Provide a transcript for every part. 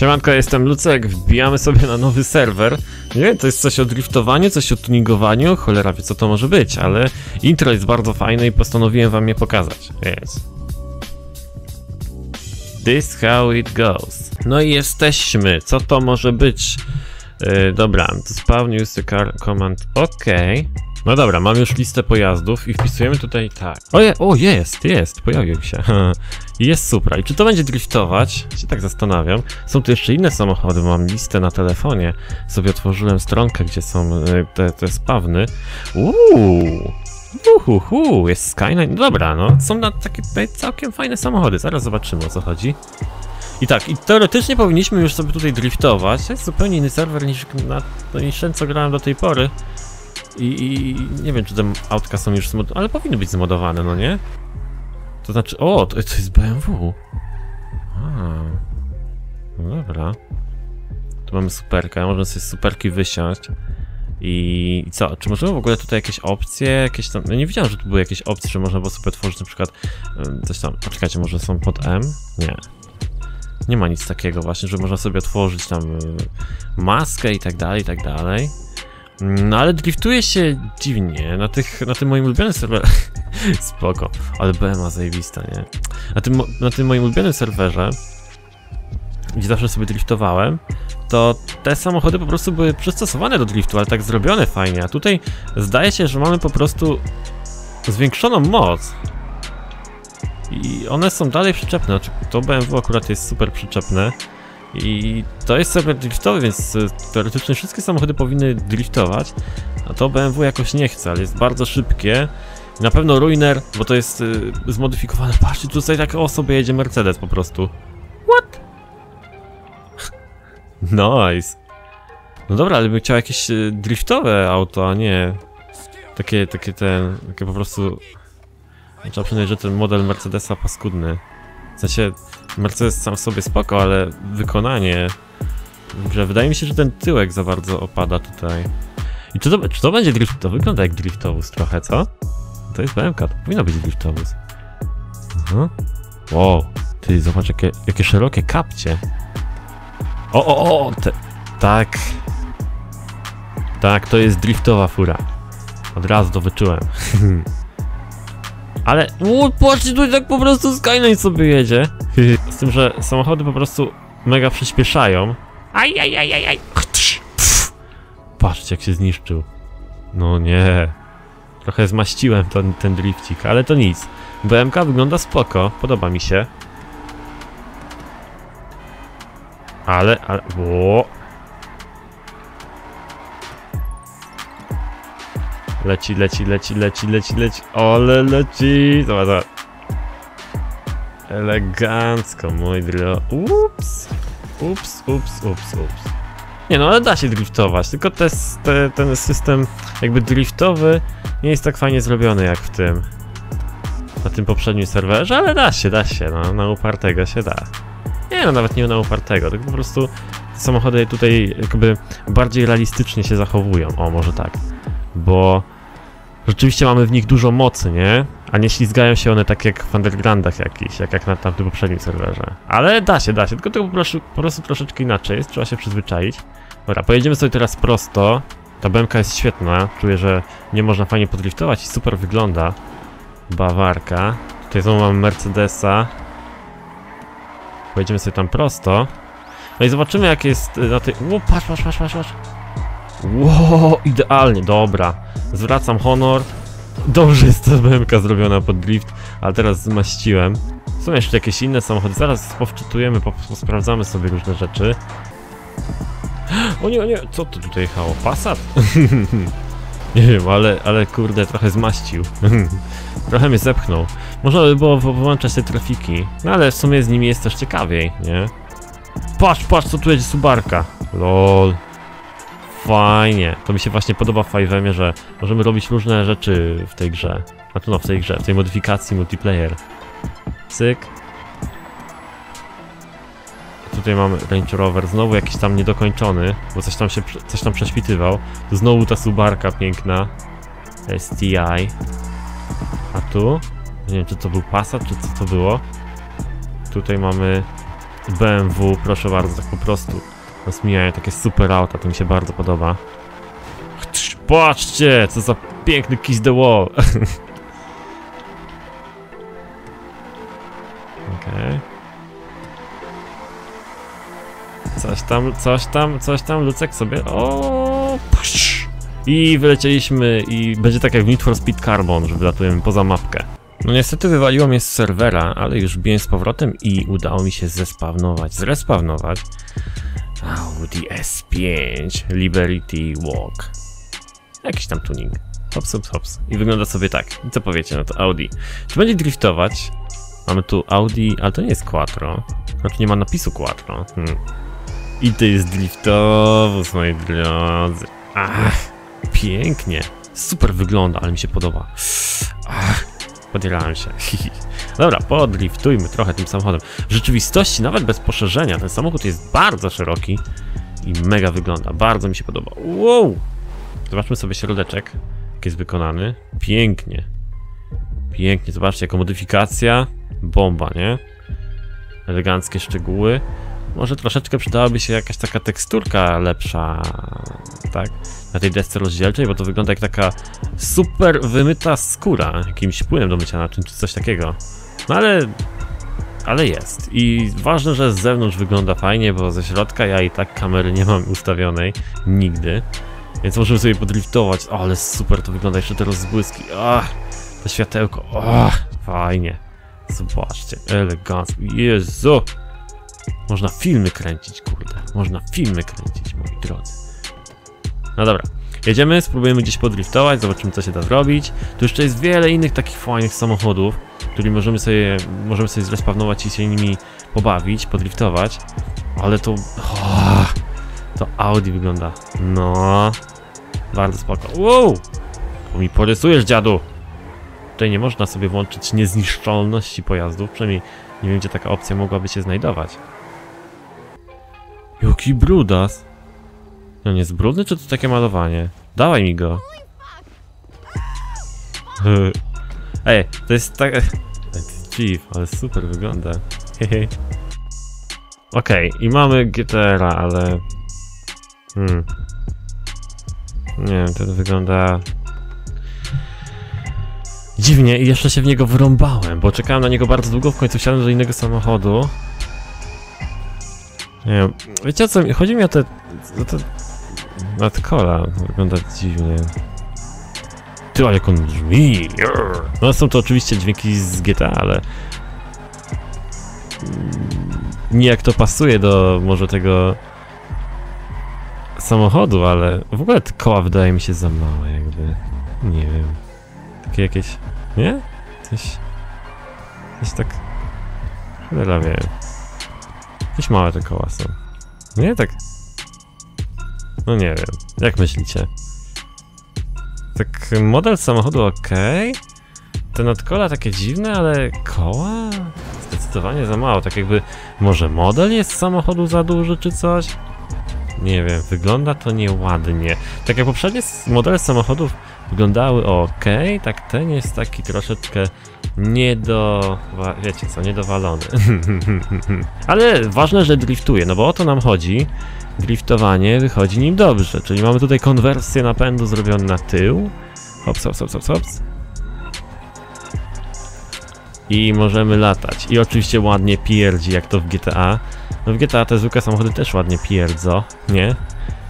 Siemanko, jestem Lucek, wbijamy sobie na nowy serwer. Nie wiem, to jest coś o driftowaniu, coś o tuningowaniu, cholera wie co to może być, ale intro jest bardzo fajne i postanowiłem wam je pokazać. Jest. This how it goes. No i jesteśmy, co to może być? Yy, dobra, to spawn use the command, okej. No dobra, mam już listę pojazdów i wpisujemy tutaj tak. O, je, o jest, jest, pojawił się. Jest Supra. I czy to będzie driftować? Się tak zastanawiam. Są tu jeszcze inne samochody, mam listę na telefonie. Sobie otworzyłem stronkę, gdzie są e, te, te spawny. Uuu. Uhuhu, jest Skyline. Dobra, no, są na takie całkiem fajne samochody. Zaraz zobaczymy o co chodzi. I tak, i teoretycznie powinniśmy już sobie tutaj driftować. To jest zupełnie inny serwer niż, na, niż ten, co grałem do tej pory. I, I, nie wiem, czy te autka są już zmodowane, ale powinny być zmodowane, no nie? To znaczy, o, to, to jest BMW. A, no dobra. Tu mamy superkę, można sobie z superki wysiąść. I, co, czy możemy w ogóle tutaj jakieś opcje, jakieś tam, no nie wiedziałem, że tu były jakieś opcje, że można było sobie tworzyć na przykład coś tam, poczekajcie, może są pod M? Nie. Nie ma nic takiego właśnie, że można sobie otworzyć tam maskę i tak dalej, i tak dalej. No ale driftuje się dziwnie na tych, na tym moim ulubionym serwerze. Spoko, ale BMA zajebista, nie? Na tym, na tym moim ulubionym serwerze, gdzie zawsze sobie driftowałem, to te samochody po prostu były przystosowane do driftu, ale tak zrobione fajnie, a tutaj zdaje się, że mamy po prostu zwiększoną moc. I one są dalej przyczepne, znaczy to BMW akurat jest super przyczepne. I to jest serwer driftowy, więc y, teoretycznie wszystkie samochody powinny driftować. A to BMW jakoś nie chce, ale jest bardzo szybkie. Na pewno Ruiner, bo to jest y, zmodyfikowane. Patrzcie, tutaj tak o sobie jedzie Mercedes po prostu. What? Nice. No dobra, ale bym chciał jakieś y, driftowe auto, a nie takie, takie ten, takie po prostu... Trzeba przyznać, że ten model Mercedesa paskudny. W sensie, Mercedes sam w sobie spoko, ale wykonanie... Że wydaje mi się, że ten tyłek za bardzo opada tutaj. I czy to, czy to będzie drift? To wygląda jak driftowóz trochę, co? To jest BMK, to powinno być driftowóz. Mhm. Wow, ty zobacz jakie, jakie szerokie kapcie. O, o, o, te, tak. Tak, to jest driftowa fura. Od razu to wyczułem. Ale, o, patrzcie, tutaj tak po prostu Skyline sobie jedzie. Z tym, że samochody po prostu mega przyspieszają. Aj, aj, aj, aj, aj. Patrzcie, jak się zniszczył. No nie. Trochę zmaściłem ten, ten drifcik, ale to nic. BMK wygląda spoko, podoba mi się. Ale, ale, o. Leci, leci, leci, leci, leci, leci, ale leci, zobacz, zobacz. Elegancko, mój dro... Ups, ups, ups, ups, ups. Nie no, ale da się driftować, tylko te, te, ten system jakby driftowy nie jest tak fajnie zrobiony jak w tym. Na tym poprzednim serwerze, ale da się, da się, no, na upartego się da. Nie no, nawet nie na upartego, tylko po prostu samochody tutaj jakby bardziej realistycznie się zachowują, o może tak. Bo rzeczywiście mamy w nich dużo mocy, nie? A nie ślizgają się one tak jak w undergroundach jakichś, jak, jak na tamtym poprzednim serwerze. Ale da się, da się, tylko to po prostu, po prostu troszeczkę inaczej jest, trzeba się przyzwyczaić. Dobra, pojedziemy sobie teraz prosto. Ta BMK jest świetna, czuję, że nie można fajnie podliftować i super wygląda. Bawarka. Tutaj znowu mamy Mercedesa. Pojedziemy sobie tam prosto. No i zobaczymy jak jest y, na tej... O, patrz, patrz, patrz, patrz, patrz. Wow, idealnie, dobra. Zwracam honor. Dobrze jest ta BMK zrobiona pod drift, ale teraz zmaściłem. Są jeszcze jakieś inne samochody, zaraz powczytujemy, po- sprawdzamy sobie różne rzeczy. O nie, o nie, co to tutaj jechało? Passat? nie wiem, ale, ale kurde, trochę zmaścił. trochę mnie zepchnął. Można by było połączać te trafiki, no ale w sumie z nimi jest też ciekawiej, nie? Patrz, patrz, co tu jedzie Subarka. Lol. Fajnie. To mi się właśnie podoba w 5 że możemy robić różne rzeczy w tej grze. A tu no, w tej grze, w tej modyfikacji multiplayer. Cyk. Tutaj mamy Range Rover, znowu jakiś tam niedokończony, bo coś tam się, coś tam prześwitywał. Tu znowu ta Subarka piękna. STI. A tu? Nie wiem, czy to był Passat, czy co to było. Tutaj mamy BMW, proszę bardzo, tak po prostu nas mijają takie super auta, to mi się bardzo podoba. Patrzcie, co za piękny kiss the wall. Okej. Coś tam, coś tam, coś tam, Lucek sobie, o, psz. I wylecieliśmy i będzie tak jak w Need for Speed Carbon, że wylatujemy poza mapkę. No niestety wywaliło mnie z serwera, ale już biłem z powrotem i udało mi się zespawnować, zrespawnować Audi S5 Liberty Walk. Jakiś tam tuning. Hops, hops, hops. I wygląda sobie tak. I co powiecie na to Audi? Czy będzie driftować? Mamy tu Audi, ale to nie jest Quattro. Znaczy nie ma napisu Quattro. Hmm. I to jest driftowóz, moi drodzy. Ach, pięknie. Super wygląda, ale mi się podoba. Ach, podierałem się. Dobra, podriftujmy trochę tym samochodem. W rzeczywistości, nawet bez poszerzenia, ten samochód jest bardzo szeroki i mega wygląda. Bardzo mi się podoba. Wow! Zobaczmy sobie środeczek, jak jest wykonany. Pięknie. Pięknie, zobaczcie, jako modyfikacja. Bomba, nie? Eleganckie szczegóły. Może troszeczkę przydałaby się jakaś taka teksturka lepsza, tak? Na tej desce rozdzielczej, bo to wygląda jak taka super wymyta skóra, jakimś płynem do mycia naczyń, czy coś takiego. No ale... Ale jest. I ważne, że z zewnątrz wygląda fajnie, bo ze środka ja i tak kamery nie mam ustawionej. Nigdy. Więc możemy sobie podriftować. O, ale super to wygląda, jeszcze te rozbłyski. Ach, to światełko. Ach, fajnie. Zobaczcie, elegancko. Jezu! Można filmy kręcić, kurde. Można filmy kręcić, moi drodzy. No dobra. Jedziemy, spróbujemy gdzieś podriftować, zobaczymy co się da zrobić. Tu jeszcze jest wiele innych takich fajnych samochodów, którymi możemy sobie, możemy sobie zrespawnować i się nimi pobawić, podriftować. Ale to... O, to Audi wygląda. No... Bardzo spoko. Wow! Bo mi porysujesz, dziadu! Tutaj nie można sobie włączyć niezniszczalności pojazdów, przynajmniej nie wiem, gdzie taka opcja mogłaby się znajdować. Jaki brudas! No nie jest brudny, czy to takie malowanie? Dawaj mi go. Ej, to jest tak... Dziw, ale super wygląda. Hehe. Okej, i mamy GTR-a, ale... Hmm. Nie wiem, to wygląda... Dziwnie i jeszcze się w niego wyrąbałem, bo czekałem na niego bardzo długo, w końcu wsiadłem do innego samochodu. Nie wiem, wiecie co. Chodzi mi o te... O te... Nadkola, wygląda dziwnie. Ty, ale jak on brzmi! No są to oczywiście dźwięki z GTA, ale... Nie jak to pasuje do może tego samochodu, ale w ogóle te koła wydaje mi się za małe jakby. Nie wiem. Takie jakieś... Nie? Coś... Coś tak... Cholera wie. Jakieś małe te koła są. Nie? Tak... No nie wiem. Jak myślicie? Tak model samochodu ok. Te nadkola takie dziwne, ale koła? Zdecydowanie za mało. Tak jakby może model jest samochodu za duży czy coś? Nie wiem, wygląda to nieładnie. Tak jak poprzednie modele samochodów wyglądały ok, tak ten jest taki troszeczkę niedo... wa- wiecie co, niedowalony. Ale ważne, że driftuje, no bo o to nam chodzi. Driftowanie wychodzi nim dobrze, czyli mamy tutaj konwersję napędu zrobiony na tył. Hops, hops, hops, hops, hops. I możemy latać. I oczywiście ładnie pierdzi, jak to w GTA. No w GTA te zwykłe samochody też ładnie pierdzą, nie?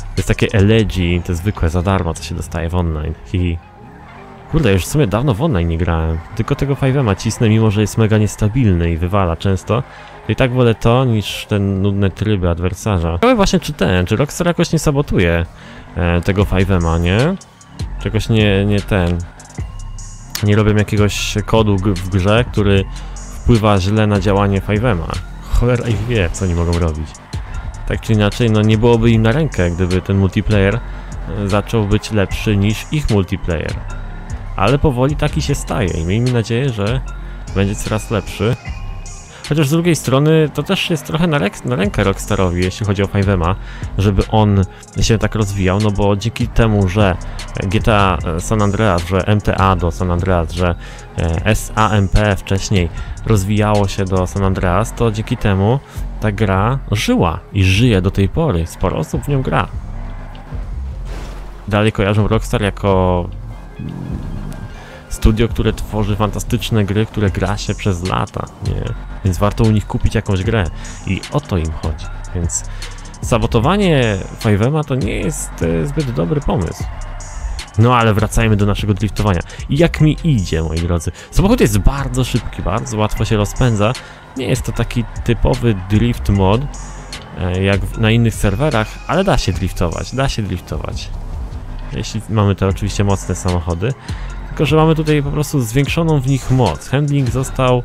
To jest takie elegy, te zwykłe za darmo, co się dostaje w online. Hihi. Kurde, już w sumie dawno w online nie grałem. Tylko tego 5 cisnę, mimo że jest mega niestabilny i wywala często. To i tak wolę to, niż ten nudne tryby adwersarza. Ale właśnie czy ten, czy Rockstar jakoś nie sabotuje e, tego 5 nie? Czegoś nie, nie ten... Nie robią jakiegoś kodu w grze, który wpływa źle na działanie 5 Cholera ich wie, co oni mogą robić. Tak czy inaczej, no nie byłoby im na rękę, gdyby ten multiplayer e, zaczął być lepszy niż ich multiplayer. Ale powoli taki się staje i miejmy nadzieję, że będzie coraz lepszy. Chociaż z drugiej strony to też jest trochę na, na rękę Rockstarowi, jeśli chodzi o 5M'a, żeby on się tak rozwijał, no bo dzięki temu, że GTA San Andreas, że MTA do San Andreas, że e, SAMP wcześniej rozwijało się do San Andreas, to dzięki temu ta gra żyła i żyje do tej pory. Sporo osób w nią gra. Dalej kojarzą Rockstar jako studio, które tworzy fantastyczne gry, które gra się przez lata, nie? Więc warto u nich kupić jakąś grę i o to im chodzi. Więc sabotowanie 5M'a to nie jest e, zbyt dobry pomysł. No ale wracajmy do naszego driftowania. I jak mi idzie, moi drodzy. Samochód jest bardzo szybki, bardzo łatwo się rozpędza. Nie jest to taki typowy drift mod, e, jak na innych serwerach, ale da się driftować, da się driftować. Jeśli mamy te oczywiście mocne samochody. Tylko, że mamy tutaj po prostu zwiększoną w nich moc. Handling został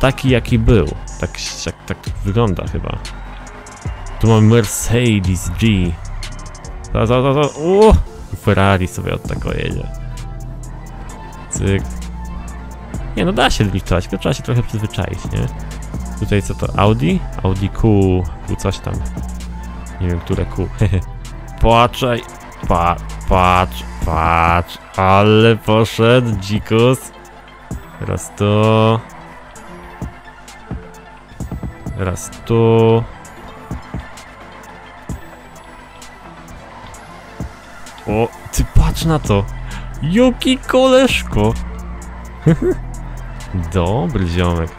taki, jaki był. Tak, tak, tak wygląda chyba. Tu mamy Mercedes G. Za, za, za, za. Ferrari sobie od tego jedzie. Cyk. Nie no, da się driftować, tylko trzeba się trochę przyzwyczaić, nie? Tutaj co to? Audi? Audi Q... Q coś tam. Nie wiem, które Q. Patrzaj! Pa, patrz, patrz, ale poszedł dzikus. Raz tu. Raz tu. O, ty patrz na to. Juki koleżko. Dobry ziomek.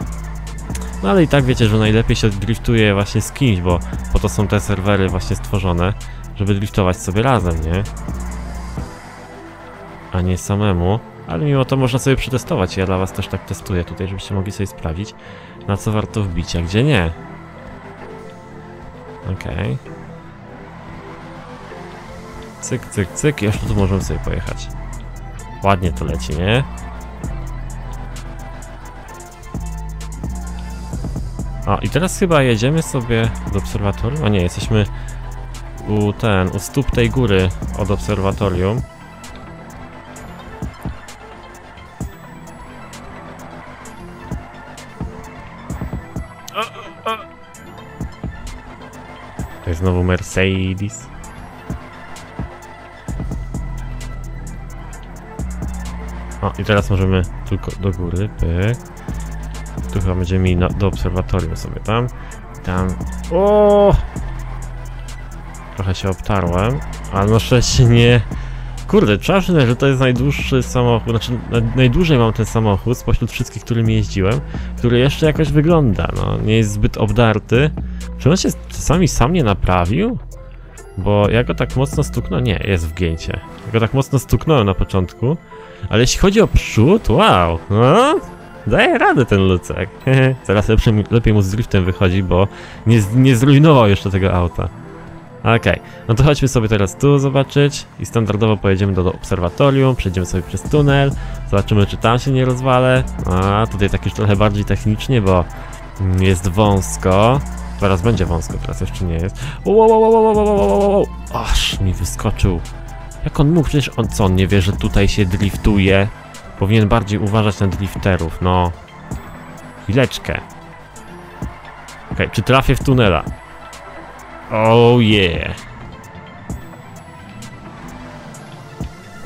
No ale i tak wiecie, że najlepiej się driftuje właśnie z kimś, bo po to są te serwery właśnie stworzone, żeby driftować sobie razem, nie? A nie samemu. Ale mimo to można sobie przetestować. Ja dla was też tak testuję tutaj, żebyście mogli sobie sprawdzić, na co warto wbić, a gdzie nie. Okej. Cyk, cyk, cyk. i tu możemy sobie pojechać. Ładnie to leci, nie? O, i teraz chyba jedziemy sobie do obserwatorium. A nie, jesteśmy u ten, u stóp tej góry od obserwatorium. Znowu Mercedes. O, i teraz możemy tylko do góry, pyk. Tu chyba będziemy mieli do obserwatorium sobie tam. Tam. O! Trochę się obtarłem, ale na szczęście nie. Kurde, przyznać, że to jest najdłuższy samochód, znaczy na, najdłużej mam ten samochód spośród wszystkich, którymi jeździłem, który jeszcze jakoś wygląda, no, nie jest zbyt obdarty. Czy on się czasami sam nie naprawił? Bo ja go tak mocno stuknąłem, nie, jest w gięcie. Ja go tak mocno stuknąłem na początku, ale jeśli chodzi o przód, wow, no, daje radę ten lucek. Teraz lepszy, lepiej mu z driftem wychodzi, bo nie, nie zrujnował jeszcze tego auta. Okej, no to chodźmy sobie teraz tu zobaczyć i standardowo pojedziemy do, do obserwatorium, przejdziemy sobie przez tunel, zobaczymy czy tam się nie rozwalę. A tutaj tak już trochę bardziej technicznie, bo mm, jest wąsko. Zaraz będzie wąsko, teraz jeszcze nie jest. Wow. Aż mi wyskoczył. Jak on mógł? Przecież on co, on nie wie, że tutaj się driftuje? Powinien bardziej uważać na drifterów, no. Chwileczkę. Okej, czy trafię w tunela? Oh yeah.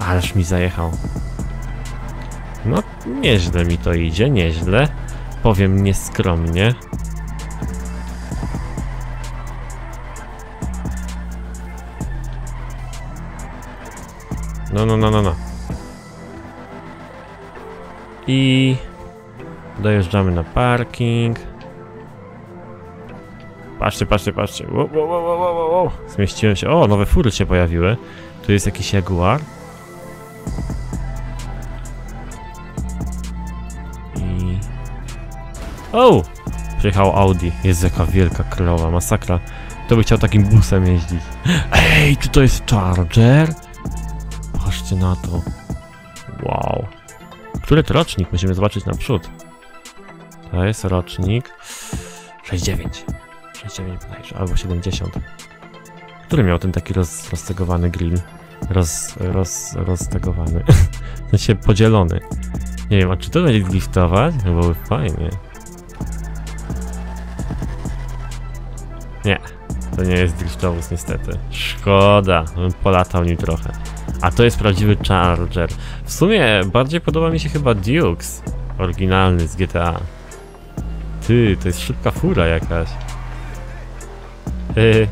Ależ mi zajechał. No, nieźle mi to idzie, nieźle. Powiem nieskromnie. No, no, no, no, no. I dojeżdżamy na parking. Patrzcie, patrzcie, patrzcie. Wow, wow, wow, wow, wow. Zmieściłem się. O, nowe fury się pojawiły. Tu jest jakiś Jaguar. I... O! Przyjechał Audi. Jest jaka wielka królowa, masakra. To by chciał takim busem jeździć. Ej, czy to jest Charger? Patrzcie na to. Wow. Który to rocznik? Musimy zobaczyć naprzód. To jest rocznik 69. 69 bodajże, albo 70. Który miał ten taki roz, grill? Roz, roz, roztegowany. w sensie podzielony. Nie wiem, a czy to będzie driftować? Byłoby fajnie. Nie, to nie jest driftowóz niestety. Szkoda, bym polatał nim trochę. A to jest prawdziwy Charger. W sumie bardziej podoba mi się chyba Dukes, oryginalny z GTA. Ty, to jest szybka fura jakaś. Yy.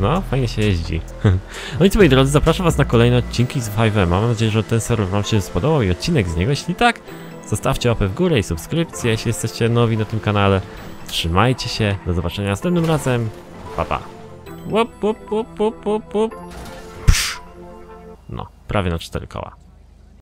No, fajnie się jeździ. No i co moi drodzy, zapraszam was na kolejne odcinki z 5M. Mam nadzieję, że ten serwer wam się spodobał i odcinek z niego. Jeśli tak, zostawcie łapę w górę i subskrypcję, jeśli jesteście nowi na tym kanale. Trzymajcie się, do zobaczenia następnym razem. Pa pa. Łop, łop, łop, łop, łop. No, prawie na cztery koła.